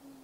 Mm-hmm.